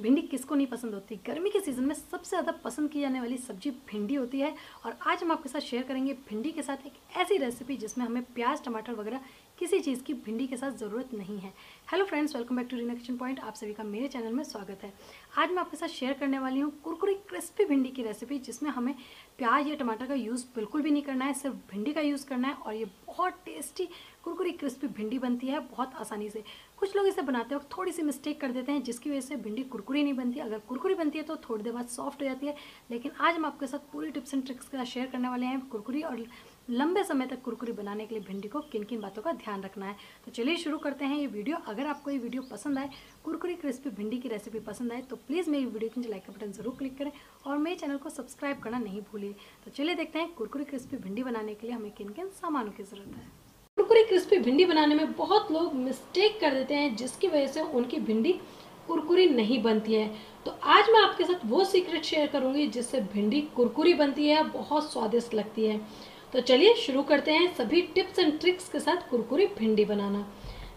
भिंडी किसको नहीं पसंद होती? गर्मी के सीज़न में सबसे ज़्यादा पसंद की जाने वाली सब्ज़ी भिंडी होती है। और आज हम आपके साथ शेयर करेंगे भिंडी के साथ एक ऐसी रेसिपी जिसमें हमें प्याज, टमाटर वगैरह किसी चीज़ की भिंडी के साथ ज़रूरत नहीं है। Hello friends welcome back to Reena kitchen point आप सभी का मेरे चैनल में स्वागत है। आज मैं आपके साथ शेयर करने वाली हूँ कुरकुरी क्रिस्पी भिंडी की रेसिपी जिसमें हमें प्याज या टमाटर का यूज़ बिल्कुल भी नहीं करना है, सिर्फ़ भिंडी का यूज़ करना है। और ये बहुत टेस्टी कुरकुरी क्रिस्पी भिंडी बनती है, बहुत आसानी से। कुछ लोग इसे बनाते वक्त थोड़ी सी मिस्टेक कर देते हैं, जिसकी वजह से भिंडी कुरकुरी नहीं बनती। अगर कुरकुरी बनती है तो थोड़ी देर बाद सॉफ्ट हो जाती है। लेकिन आज हम आपके साथ पूरी टिप्स एंड ट्रिक्स के साथ शेयर करने वाले हैं कुरकुरी और लंबे समय तक कुरकुरी बनाने के लिए भिंडी को किन किन बातों का ध्यान रखना है। तो चलिए शुरू करते हैं ये वीडियो अगर आपको ये वीडियो पसंद आए, कुरकुरी क्रिस्पी भिंडी की रेसिपी पसंद आए तो प्लीज़ मेरी वीडियो के नीचे लाइक का बटन ज़रूर क्लिक करें और मेरे चैनल को सब्सक्राइब करना नहीं भूलिए। तो चलिए देखते हैं कुरकुरी क्रिस्पी भिंडी बनाने के लिए हमें किन किन सामानों की ज़रूरत है। क्रिस्पी भिंडी बनाने में बहुत लोग मिस्टेक कर देते हैं, जिसकी वजह से उनकी भिंडी कुरकुरी नहीं बनती है। तो आज मैं आपके साथ वो सीक्रेट शेयर करूँगी, जिससे भिंडी कुरकुरी बनती है बहुत स्वादिष्ट लगती है। तो चलिए शुरू करते हैं सभी टिप्स एंड ट्रिक्स के साथ कुरकुरी भिंडी बनाना।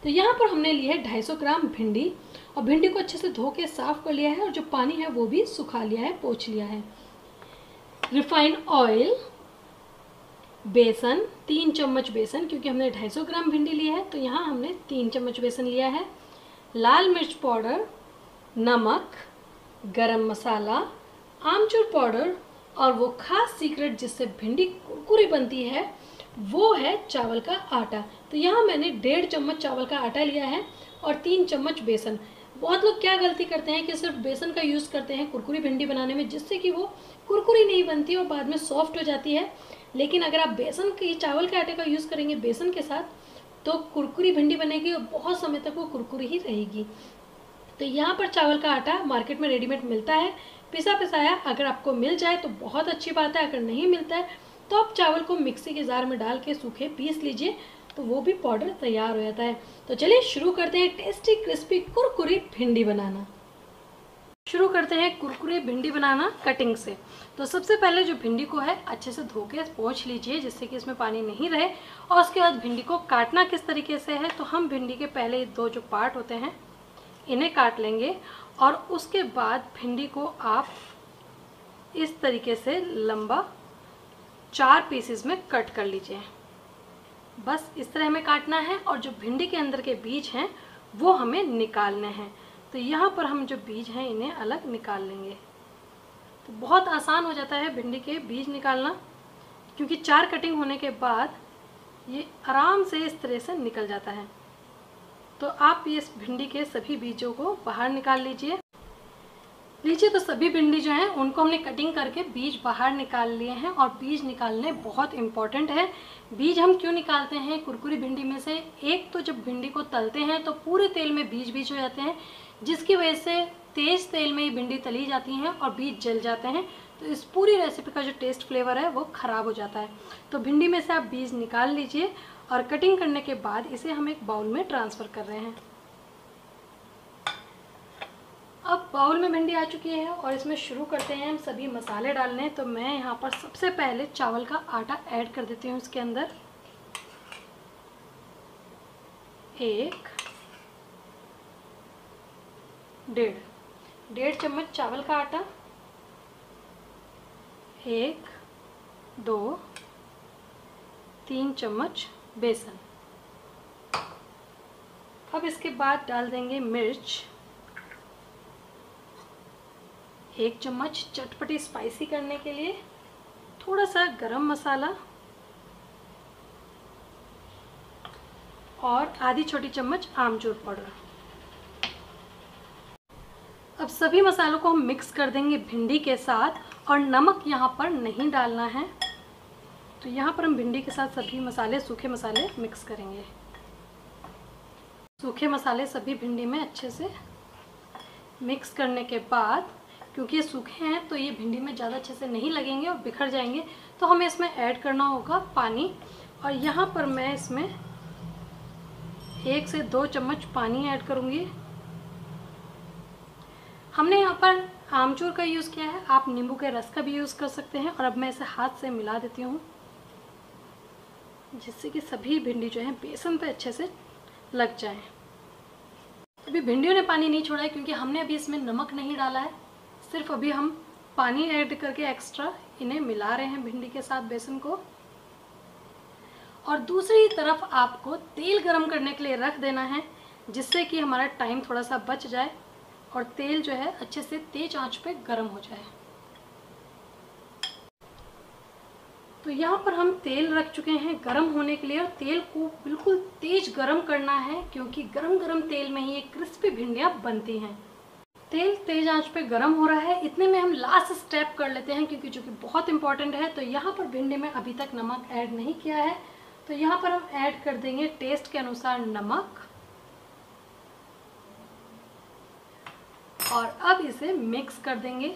तो यहाँ पर हमने ली है 250 ग्राम भिंडी, और भिंडी को अच्छे से धो के साफ़ कर लिया है, और जो पानी है वो भी सुखा लिया है, पोछ लिया है। रिफाइंड ऑयल बेसन, तीन चम्मच बेसन, क्योंकि हमने 250 ग्राम भिंडी लिया है तो यहाँ हमने तीन चम्मच बेसन लिया है। लाल मिर्च पाउडर, नमक, गरम मसाला, आमचूर पाउडर और वो खास सीक्रेट जिससे भिंडी कुरकुरी बनती है, वो है चावल का आटा। तो यहाँ मैंने डेढ़ चम्मच चावल का आटा लिया है और तीन चम्मच बेसन। बहुत लोग क्या गलती करते हैं कि सिर्फ़ बेसन का यूज़ करते हैं कुरकुरी भिंडी बनाने में, जिससे कि वो कुरकुरी नहीं बनती और बाद में सॉफ्ट हो जाती है। लेकिन अगर आप बेसन के, चावल के आटे का यूज़ करेंगे बेसन के साथ तो कुरकुरी भिंडी बनेगी और बहुत समय तक वो कुरकुरी ही रहेगी। तो यहाँ पर चावल का आटा मार्केट में रेडीमेड मिलता है। पिसा पिसाया अगर आपको मिल जाए तो बहुत अच्छी बात है, अगर नहीं मिलता है तो आप चावल को मिक्सी के जार में डाल के सूखे पीस लीजिए। तो वो भी पाउडर तैयार हो जाता है। तो चलिए शुरू करते हैं टेस्टी क्रिस्पी कुरकुरी भिंडी बनाना। शुरू करते हैं कुरकुरी भिंडी बनाना कटिंग से। तो सबसे पहले जो भिंडी को है, अच्छे से धो के पोछ लीजिए, जिससे कि इसमें पानी नहीं रहे। और उसके बाद भिंडी को काटना किस तरीके से है तो हम भिंडी के पहले दो जो पार्ट होते हैं, इन्हें काट लेंगे। और उसके बाद भिंडी को आप इस तरीके से लंबा चार पीसेस में कट कर लीजिए। बस इस तरह हमें काटना है और जो भिंडी के अंदर के बीज हैं, वो हमें निकालने हैं। तो यहाँ पर हम जो बीज हैं, इन्हें अलग निकाल लेंगे। तो बहुत आसान हो जाता है भिंडी के बीज निकालना, क्योंकि चार कटिंग होने के बाद ये आराम से इस तरह से निकल जाता है। तो आप इस भिंडी के सभी बीजों को बाहर निकाल लीजिए। लीजिए तो सभी भिंडी जो हैं, उनको हमने कटिंग करके बीज बाहर निकाल लिए हैं और बीज निकालने बहुत इंपॉर्टेंट है। बीज हम क्यों निकालते हैं कुरकुरी भिंडी में से? एक तो जब भिंडी को तलते हैं तो पूरे तेल में बीज बीज हो जाते हैं, जिसकी वजह से तेज़ तेल में ही भिंडी तली जाती हैं और बीज जल जाते हैं। तो इस पूरी रेसिपी का जो टेस्ट फ्लेवर है, वो ख़राब हो जाता है। तो भिंडी में से आप बीज निकाल लीजिए और कटिंग करने के बाद इसे हम एक बाउल में ट्रांसफ़र कर रहे हैं अब बाउल में भिंडी आ चुकी है और इसमें शुरू करते हैं हम सभी मसाले डालने। तो मैं यहाँ पर सबसे पहले चावल का आटा ऐड कर देती हूँ इसके अंदर। एक, डेढ़। डेढ़ चम्मच चावल का आटा। एक, दो, तीन चम्मच बेसन। अब इसके बाद डाल देंगे मिर्च। एक चम्मच चटपटी स्पाइसी करने के लिए थोड़ा सा गरम मसाला और आधी छोटी चम्मच आमचूर पाउडर। अब सभी मसालों को हम मिक्स कर देंगे भिंडी के साथ और नमक यहाँ पर नहीं डालना है। तो यहाँ पर हम भिंडी के साथ सभी मसाले, सूखे मसाले मिक्स करेंगे। सूखे मसाले सभी भिंडी में अच्छे से मिक्स करने के बाद क्योंकि ये सूखे हैं तो ये भिंडी में ज़्यादा अच्छे से नहीं लगेंगे और बिखर जाएँगे। तो हमें इसमें ऐड करना होगा पानी। और यहाँ पर मैं इसमें एक से दो चम्मच पानी ऐड करूँगी। हमने यहाँ पर आमचूर का यूज़ किया है। आप नींबू के रस का भी यूज़ कर सकते हैं। और अब मैं इसे हाथ से मिला देती हूँ, जिससे कि सभी भिंडी जो है बेसन पे अच्छे से लग जाए। अभी भिंडियों ने पानी नहीं छोड़ा है, क्योंकि हमने अभी इसमें नमक नहीं डाला है। सिर्फ़ अभी हम पानी ऐड करके एक्स्ट्रा इन्हें मिला रहे हैं भिंडी के साथ बेसन को। और दूसरी तरफ़ आपको तेल गरम करने के लिए रख देना है, जिससे कि हमारा टाइम थोड़ा सा बच जाए और तेल जो है अच्छे से तेज आँच पे गरम हो जाए। तो यहाँ पर हम तेल रख चुके हैं गरम होने के लिए और तेल को बिल्कुल तेज गरम करना है, क्योंकि गरम गरम तेल में ही ये क्रिस्पी भिंडियाँ बनती हैं। तेल तेज आँच पे गरम हो रहा है। इतने में हम लास्ट स्टेप कर लेते हैं क्योंकि जो कि बहुत इंपॉर्टेंट है। तो यहाँ पर भिंडी में अभी तक नमक ऐड नहीं किया है। तो यहाँ पर हम ऐड कर देंगे टेस्ट के अनुसार नमक। और अब इसे मिक्स कर देंगे।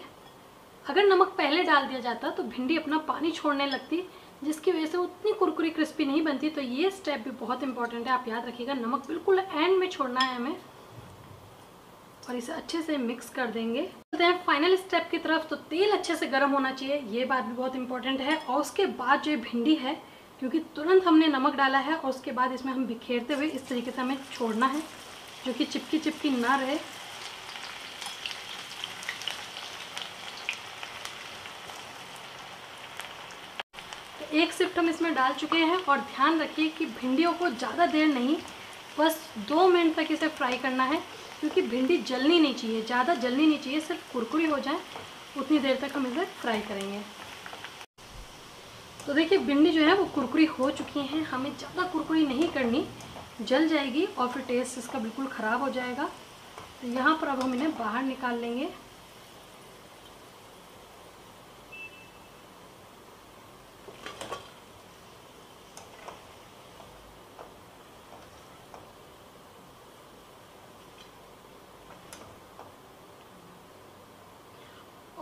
अगर नमक पहले डाल दिया जाता तो भिंडी अपना पानी छोड़ने लगती, जिसकी वजह से उतनी कुरकुरी क्रिस्पी नहीं बनती। तो ये स्टेप भी बहुत इंपॉर्टेंट है। आप याद रखिएगा, नमक बिल्कुल एंड में छोड़ना है हमें। और इसे अच्छे से मिक्स कर देंगे। चलते हैं फाइनल स्टेप की तरफ़। तो तेल अच्छे से गर्म होना चाहिए। ये बात भी बहुत इंपॉर्टेंट है। और उसके बाद जो भिंडी है, क्योंकि तुरंत हमने नमक डाला है और उसके बाद इसमें हम बिखेरते हुए इस तरीके से हमें छोड़ना है, जो कि चिपकी चिपकी ना रहे। तो एक शिफ्ट हम इसमें डाल चुके हैं और ध्यान रखिए कि भिंडियों को ज़्यादा देर नहीं, बस दो मिनट तक इसे फ्राई करना है। क्योंकि भिंडी जलनी नहीं चाहिए, ज़्यादा जलनी नहीं चाहिए, सिर्फ़ कुरकुरी हो जाए, उतनी देर तक हम इसे फ्राई करेंगे। तो देखिए, भिंडी जो है वो कुरकुरी हो चुकी हैं, हमें ज़्यादा कुरकुरी नहीं करनी, जल जाएगी और फिर टेस्ट इसका बिल्कुल ख़राब हो जाएगा। तो यहाँ पर अब हम इन्हें बाहर निकाल लेंगे।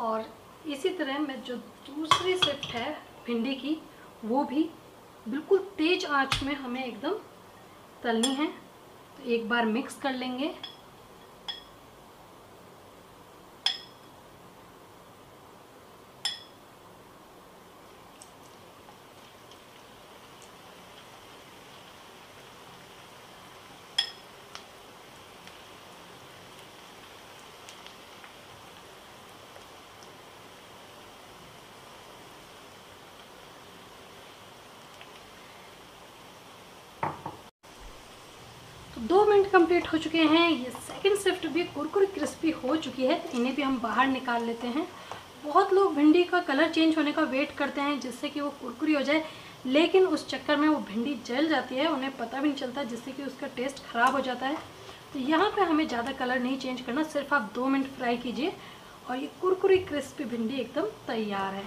और इसी तरह मैं जो दूसरी शिफ्ट है भिंडी की, वो भी बिल्कुल तेज आँच में हमें एकदम तलनी है। तो एक बार मिक्स कर लेंगे। दो मिनट कंप्लीट हो चुके हैं। ये सेकंड शिफ्ट भी कुरकुरी क्रिस्पी हो चुकी है इन्हें भी हम बाहर निकाल लेते हैं। बहुत लोग भिंडी का कलर चेंज होने का वेट करते हैं जिससे कि वो कुरकुरी हो जाए, लेकिन उस चक्कर में वो भिंडी जल जाती है, उन्हें पता भी नहीं चलता जिससे कि उसका टेस्ट ख़राब हो जाता है। तो यहाँ पे हमें ज़्यादा कलर नहीं चेंज करना, सिर्फ़ आप दो मिनट फ्राई कीजिए और ये कुरकुरी क्रिस्पी भिंडी एकदम तैयार है।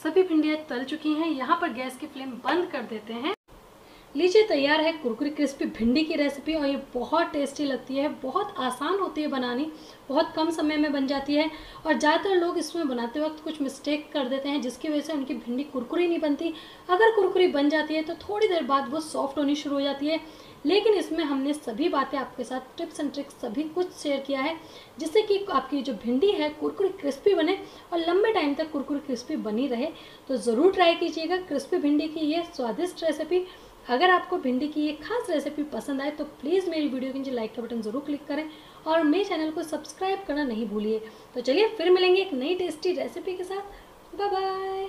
सभी भिंडियाँ तल चुकी हैं, यहाँ पर गैस की फ्लेम बंद कर देते हैं। लीजिए, तैयार है कुरकुरी क्रिस्पी भिंडी की रेसिपी और ये बहुत टेस्टी लगती है, बहुत आसान होती है बनानी, बहुत कम समय में बन जाती है और ज़्यादातर लोग इसमें बनाते वक्त कुछ मिस्टेक कर देते हैं, जिसकी वजह से उनकी भिंडी कुरकुरी नहीं बनती। अगर कुरकुरी बन जाती है तो थोड़ी देर बाद वो सॉफ्ट होनी शुरू हो जाती है। लेकिन इसमें हमने सभी बातें आपके साथ टिप्स एंड ट्रिक्स सभी कुछ शेयर किया है, जिससे कि आपकी जो भिंडी है कुरकुरी क्रिस्पी बने और लंबे टाइम तक कुरकुरी क्रिस्पी बनी रहे। तो ज़रूर ट्राई कीजिएगा, क्रिस्पी भिंडी की ये स्वादिष्ट रेसिपी अगर आपको भिंडी की ये खास रेसिपी पसंद आए तो प्लीज़ मेरी वीडियो के नीचे लाइक का बटन ज़रूर क्लिक करें और मेरे चैनल को सब्सक्राइब करना नहीं भूलिए। तो चलिए, फिर मिलेंगे एक नई टेस्टी रेसिपी के साथ। Bye bye